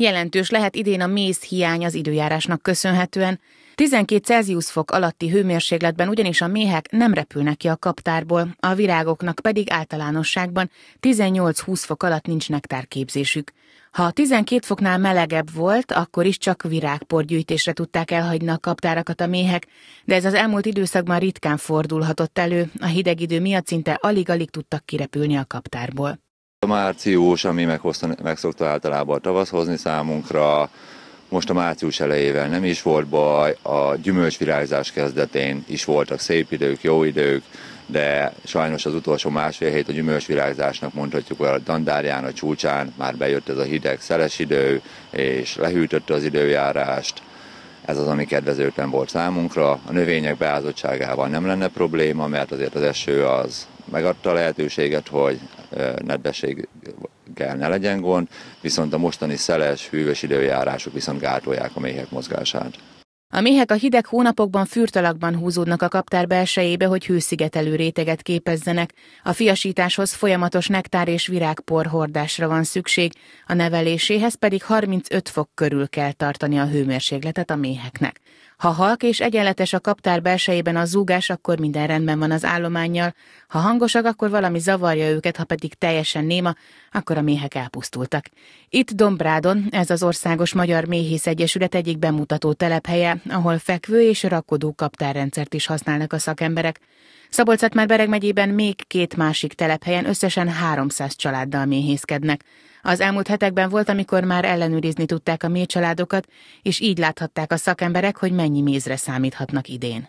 Jelentős lehet idén a méz hiány az időjárásnak köszönhetően. 12 Celsius fok alatti hőmérsékletben ugyanis a méhek nem repülnek ki a kaptárból, a virágoknak pedig általánosságban 18-20 fok alatt nincs nektárképzésük. Ha 12 foknál melegebb volt, akkor is csak virágporgyűjtésre tudták elhagyni a kaptárakat a méhek, de ez az elmúlt időszakban ritkán fordulhatott elő, a hideg idő miatt szinte alig-alig tudtak kirepülni a kaptárból. A március, ami meghozta, megszokta általában a tavasz hozni számunkra, most a március elejével nem is volt baj, a gyümölcsvirágzás kezdetén is voltak szép idők, jó idők, de sajnos az utolsó másfél hét a gyümölcsvirágzásnak mondhatjuk, hogy a dandárján, a csúcsán már bejött ez a hideg, szeles idő, és lehűtötte az időjárást. Ez az, ami kedvezőtlen volt számunkra. A növények beázottságával nem lenne probléma, mert azért az eső az megadta a lehetőséget, hogy nedvességgel ne legyen gond, viszont a mostani szeles, hűvös időjárások viszont gátolják a méhek mozgását. A méhek a hideg hónapokban fürtalakban húzódnak a kaptár belsejébe, hogy hőszigetelő réteget képezzenek. A fiasításhoz folyamatos nektár és virágpor hordásra van szükség, a neveléséhez pedig 35 fok körül kell tartani a hőmérsékletet a méheknek. Ha halk és egyenletes a kaptár belsejében a zúgás, akkor minden rendben van az állományjal, ha hangosak, akkor valami zavarja őket, ha pedig teljesen néma, akkor a méhek elpusztultak. Itt Dombrádon, ez az Országos Magyar Méhész Egyesület egyik bemutató telephelye, ahol fekvő és rakodó kaptárrendszert is használnak a szakemberek. szabolcs már Bereg megyében még két másik telephelyen összesen 300 családdal méhészkednek. Az elmúlt hetekben volt, amikor már ellenőrizni tudták a mécsaládokat, és így láthatták a szakemberek, hogy mennyi mézre számíthatnak idén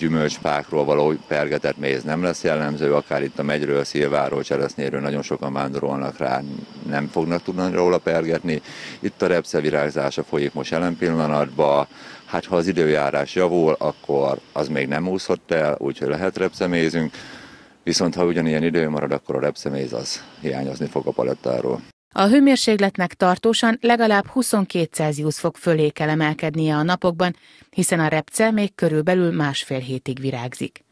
gyümölcspákról való pergetett méz nem lesz jellemző, akár itt a megyről, szilváról, cseresznyéről nagyon sokan vándorolnak rá, nem fognak tudni róla pergetni. Itt a repce virágzása folyik most jelen pillanatban, hát ha az időjárás javul, akkor az még nem úszott el, úgyhogy lehet repcemézünk, viszont ha ugyanilyen idő marad, akkor a repceméz az hiányozni fog a palettáról. A hőmérsékletnek tartósan legalább 22 Celsius fok fölé kell emelkednie a napokban, hiszen a repce még körülbelül másfél hétig virágzik.